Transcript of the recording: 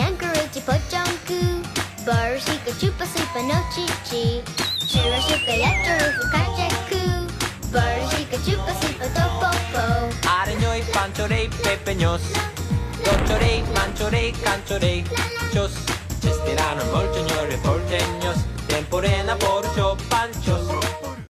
Churrashuka, Yankaruchi, Pochanku. Barushika, Chupa, Supa, no Chichi. Churrashuka, Yatarufu, Kajaku. Barushika, Chupa, Supa, Topopo. Areñoy, panchorey, pepeños Docchorey, manchorey, canchorey Chos, cesterano, molchonore, porteños Temporena, porcho, panchos